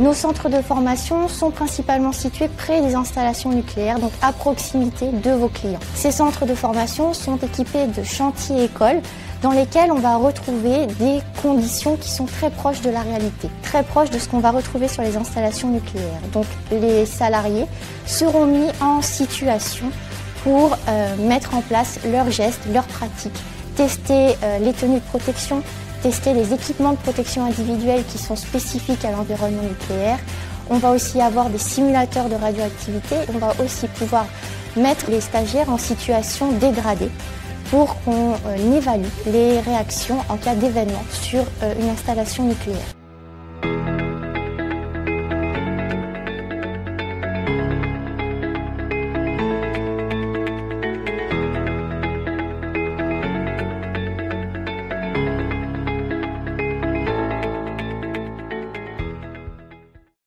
Nos centres de formation sont principalement situés près des installations nucléaires, donc à proximité de vos clients. Ces centres de formation sont équipés de chantiers écoles dans lesquels on va retrouver des conditions qui sont très proches de la réalité, très proches de ce qu'on va retrouver sur les installations nucléaires. Donc les salariés seront mis en situation pour euh, mettre en place leurs gestes, leurs pratiques, tester euh, les tenues de protection, tester les équipements de protection individuelle qui sont spécifiques à l'environnement nucléaire. On va aussi avoir des simulateurs de radioactivité. On va aussi pouvoir mettre les stagiaires en situation dégradée pour qu'on euh, évalue les réactions en cas d'événement sur euh, une installation nucléaire.